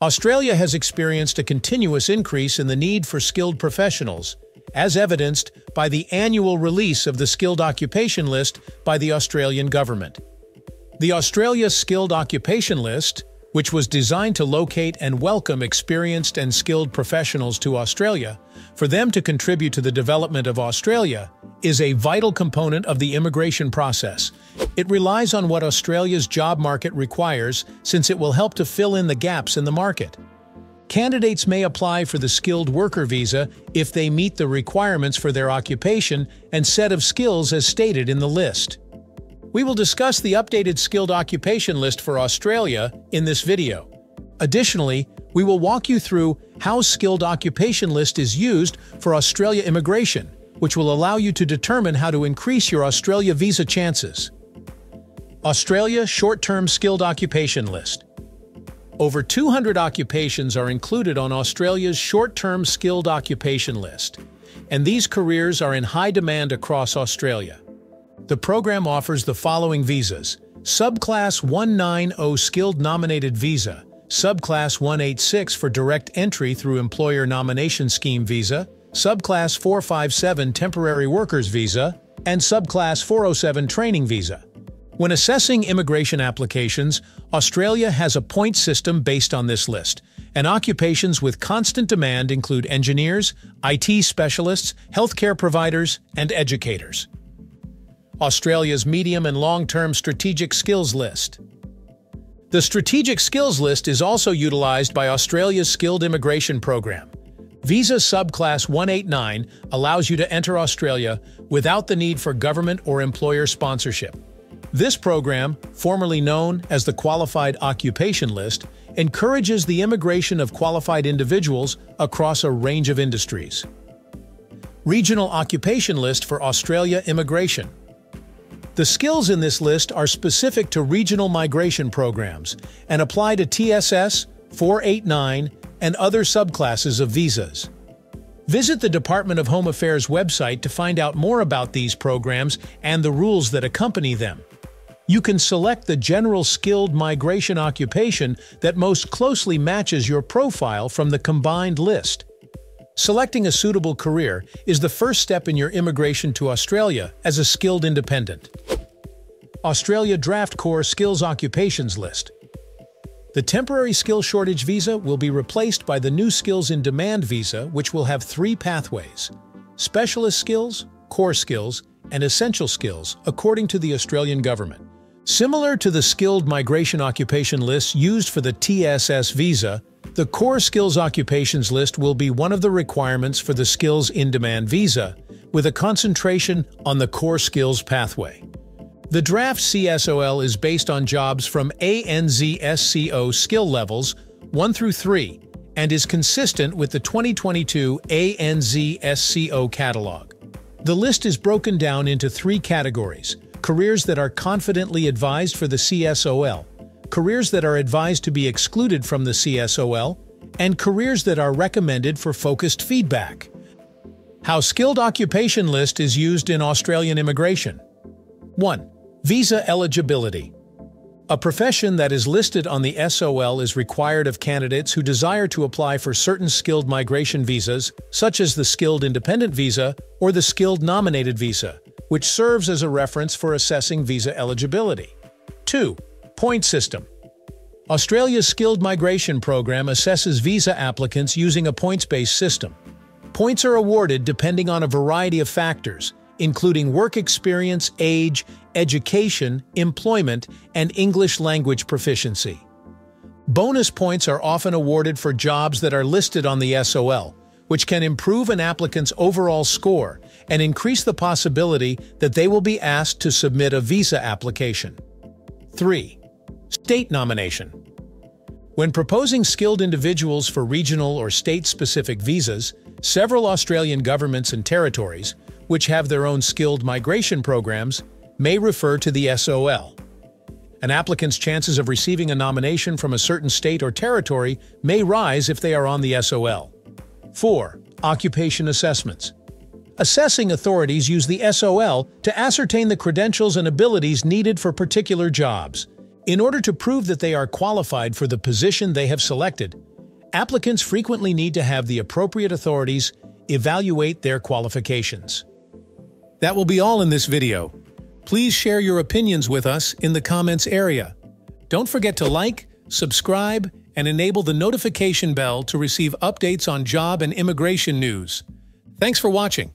Australia has experienced a continuous increase in the need for skilled professionals, as evidenced by the annual release of the Skilled Occupation List by the Australian government. The Australia Skilled Occupation List, which was designed to locate and welcome experienced and skilled professionals to Australia, for them to contribute to the development of Australia, is a vital component of the immigration process. It relies on what Australia's job market requires since it will help to fill in the gaps in the market. Candidates may apply for the skilled worker visa if they meet the requirements for their occupation and set of skills as stated in the list. We will discuss the updated skilled occupation list for Australia in this video. Additionally, we will walk you through how skilled occupation list is used for Australia immigration, which will allow you to determine how to increase your Australia visa chances. Australia Short-Term Skilled Occupation List Over 200 occupations are included on Australia's Short-Term Skilled Occupation List, and these careers are in high demand across Australia. The program offers the following visas. Subclass 190 Skilled Nominated Visa, Subclass 186 for direct entry through Employer Nomination Scheme Visa, Subclass 457 Temporary Workers Visa, and Subclass 407 Training Visa. When assessing immigration applications, Australia has a point system based on this list, and occupations with constant demand include engineers, IT specialists, healthcare providers, and educators. Australia's medium and long-term strategic skills list. The Strategic Skills List is also utilized by Australia's Skilled Immigration Program. Visa Subclass 189 allows you to enter Australia without the need for government or employer sponsorship. This program, formerly known as the Qualified Occupation List, encourages the immigration of qualified individuals across a range of industries. Regional Occupation List for Australia Immigration The skills in this list are specific to regional migration programs and apply to TSS, 489, and other subclasses of visas. Visit the Department of Home Affairs website to find out more about these programs and the rules that accompany them you can select the general skilled migration occupation that most closely matches your profile from the combined list. Selecting a suitable career is the first step in your immigration to Australia as a skilled independent. Australia Draft Core Skills Occupations List The temporary skill shortage visa will be replaced by the new Skills in Demand visa which will have three pathways – specialist skills, core skills, and essential skills according to the Australian government. Similar to the skilled migration occupation lists used for the TSS visa, the Core Skills Occupations list will be one of the requirements for the Skills in-Demand visa, with a concentration on the core skills pathway. The draft CSOL is based on jobs from ANZSCO skill levels 1 through 3 and is consistent with the 2022 ANZSCO catalog. The list is broken down into three categories – careers that are confidently advised for the CSOL, careers that are advised to be excluded from the CSOL, and careers that are recommended for focused feedback. How Skilled Occupation List is used in Australian immigration 1. Visa eligibility. A profession that is listed on the SOL is required of candidates who desire to apply for certain skilled migration visas, such as the Skilled Independent Visa or the Skilled Nominated Visa, which serves as a reference for assessing visa eligibility. 2. Point System Australia's Skilled Migration Program assesses visa applicants using a points-based system. Points are awarded depending on a variety of factors, including work experience, age, education, employment, and English language proficiency. Bonus points are often awarded for jobs that are listed on the SOL, which can improve an applicant's overall score and increase the possibility that they will be asked to submit a visa application. 3. State Nomination When proposing skilled individuals for regional or state-specific visas, several Australian governments and territories, which have their own skilled migration programs, may refer to the SOL. An applicant's chances of receiving a nomination from a certain state or territory may rise if they are on the SOL. 4. Occupation Assessments Assessing authorities use the SOL to ascertain the credentials and abilities needed for particular jobs. In order to prove that they are qualified for the position they have selected, applicants frequently need to have the appropriate authorities evaluate their qualifications. That will be all in this video. Please share your opinions with us in the comments area. Don't forget to like, subscribe, and enable the notification bell to receive updates on job and immigration news. Thanks for watching.